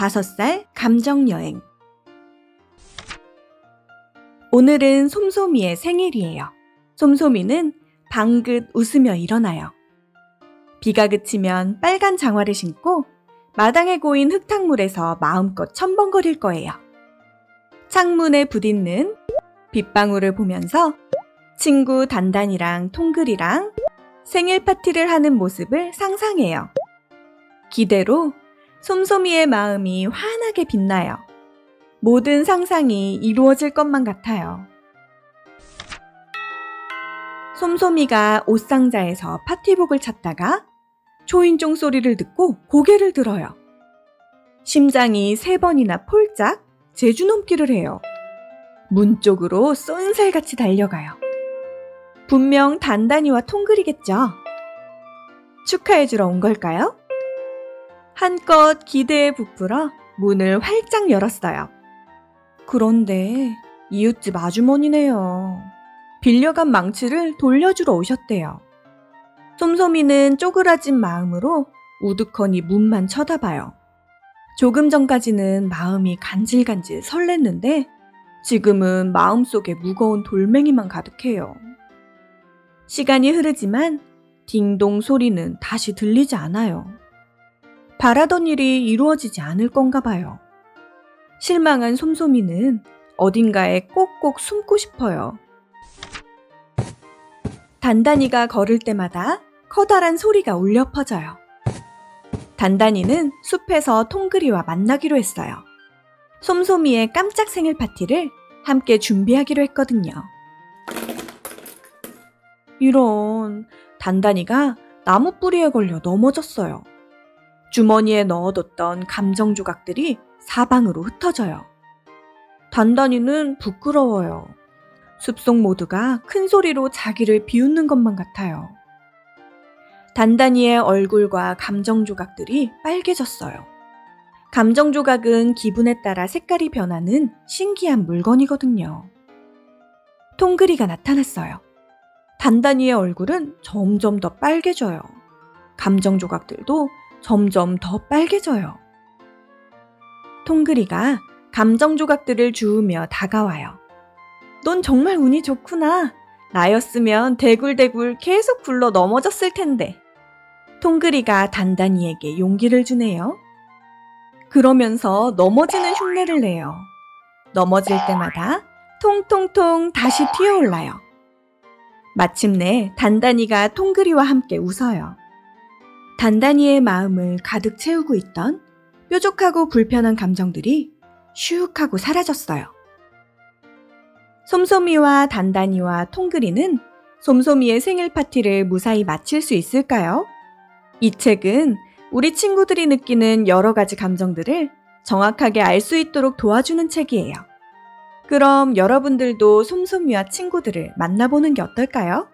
5살 감정여행 오늘은 솜솜이의 생일이에요. 솜솜이는 방긋 웃으며 일어나요. 비가 그치면 빨간 장화를 신고 마당에 고인 흙탕물에서 마음껏 첨벙거릴 거예요. 창문에 부딪는 빗방울을 보면서 친구 단단이랑 통글이랑 생일 파티를 하는 모습을 상상해요. 기대로 솜솜이의 마음이 환하게 빛나요. 모든 상상이 이루어질 것만 같아요. 솜솜이가 옷상자에서 파티복을 찾다가 초인종 소리를 듣고 고개를 들어요. 심장이 세 번이나 폴짝 제주 넘기를 해요. 문 쪽으로 쏜살같이 달려가요. 분명 단단이와 통글이겠죠. 축하해주러 온 걸까요? 한껏 기대에 부풀어 문을 활짝 열었어요. 그런데 이웃집 아주머니네요. 빌려간 망치를 돌려주러 오셨대요. 솜솜이는 쪼그라진 마음으로 우두커니 문만 쳐다봐요. 조금 전까지는 마음이 간질간질 설렜는데 지금은 마음속에 무거운 돌멩이만 가득해요. 시간이 흐르지만 딩동 소리는 다시 들리지 않아요. 바라던 일이 이루어지지 않을 건가 봐요. 실망한 솜솜이는 어딘가에 꼭꼭 숨고 싶어요. 단단이가 걸을 때마다 커다란 소리가 울려 퍼져요. 단단이는 숲에서 통그리와 만나기로 했어요. 솜솜이의 깜짝 생일 파티를 함께 준비하기로 했거든요. 이런 단단이가 나무 뿌리에 걸려 넘어졌어요. 주머니에 넣어뒀던 감정 조각들이 사방으로 흩어져요. 단단이는 부끄러워요. 숲속 모두가 큰 소리로 자기를 비웃는 것만 같아요. 단단이의 얼굴과 감정 조각들이 빨개졌어요. 감정 조각은 기분에 따라 색깔이 변하는 신기한 물건이거든요. 통그리가 나타났어요. 단단이의 얼굴은 점점 더 빨개져요. 감정 조각들도 점점 더 빨개져요. 통그리가 감정 조각들을 주우며 다가와요. 넌 정말 운이 좋구나. 나였으면 대굴대굴 계속 굴러 넘어졌을 텐데. 통그리가 단단이에게 용기를 주네요. 그러면서 넘어지는 흉내를 내요. 넘어질 때마다 통통통 다시 튀어올라요. 마침내 단단이가 통그리와 함께 웃어요. 단단이의 마음을 가득 채우고 있던 뾰족하고 불편한 감정들이 슉 하고 사라졌어요. 솜솜이와 단단이와 통그리는 솜솜이의 생일 파티를 무사히 마칠 수 있을까요? 이 책은 우리 친구들이 느끼는 여러 가지 감정들을 정확하게 알 수 있도록 도와주는 책이에요. 그럼 여러분들도 솜솜이와 친구들을 만나보는 게 어떨까요?